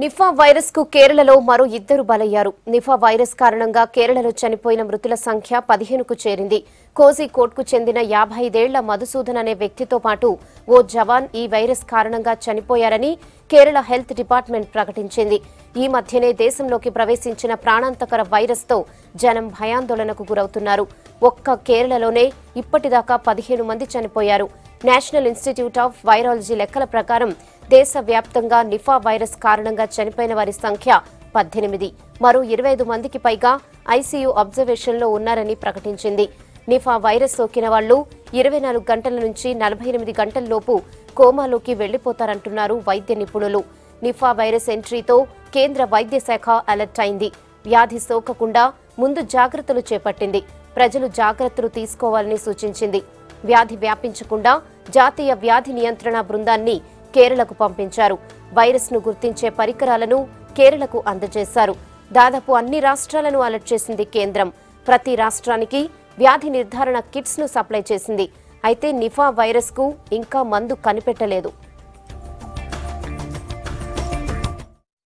Nipah వైరస్కు కేరళలో మరో ఇద్దరు బలయ్యారు. నిఫా వైరస్ కారణంగా కేరళలో చనిపోయిన మృతుల సంఖ్య పదిహేనుకు చేరింది. కోజికోట్కు చెందిన యాభై ఐదేళ్ళ మధుసూదన్ అనే వ్యక్తితో పాటు ఓ జవాన్ ఈ వైరస్ కారణంగా చనిపోయారని కేరళ హెల్త్ డిపార్ట్మెంట్ ప్రకటించింది. ఈ మధ్యనే దేశంలోకి ప్రవేశించిన ప్రాణాంతకర వైరస్తో జనం భయాందోళనకు గురవుతున్నారు. ఒక్క కేరళలోనే ఇప్పటిదాకా పదిహేను మంది చనిపోయారు. నేషనల్ ఇన్స్టిట్యూట్ ఆఫ్ వైరాలజీ లెక్కల ప్రకారం దేశవ్యాప్తంగా నిఫా వైరస్ కారణంగా చనిపోయిన వారి సంఖ్య పద్దెనిమిది. మరో ఇరవై ఐదు మందికి పైగా ఐసీయూ అబ్జర్వేషన్లో ఉన్నారని ప్రకటించింది. నిఫా వైరస్ సోకిన వాళ్ళు ఇరవై నాలుగు గంటల నుంచి నలభై ఎనిమిది గంటల్లోపు కోమాలోకి వెళ్ళిపోతారంటున్నారు వైద్య నిపుణులు. నిఫా వైరస్ ఎంట్రీతో కేంద్ర వైద్య శాఖ అలర్ట్ అయింది. వ్యాధి సోకకుండా ముందు జాగ్రత్తలు చేపట్టింది. ప్రజలు జాగ్రత్తలు తీసుకోవాలని సూచించింది. వ్యాధి వ్యాపించకుండా జాతీయ వ్యాధి నియంత్రణ బృందాన్ని కేరళకు పంపించారు. వైరస్ను గుర్తించే పరికరాలను కేరళకు అందజేశారు. దాదాపు అన్ని రాష్ట్రాలను అలర్ట్ చేసింది కేంద్రం. ప్రతి రాష్ట్రానికి వ్యాధి నిర్ధారణ కిట్స్ను సప్లై చేసింది. అయితే నిఫా వైరస్కు ఇంకా మందు కనిపెట్టలేదు.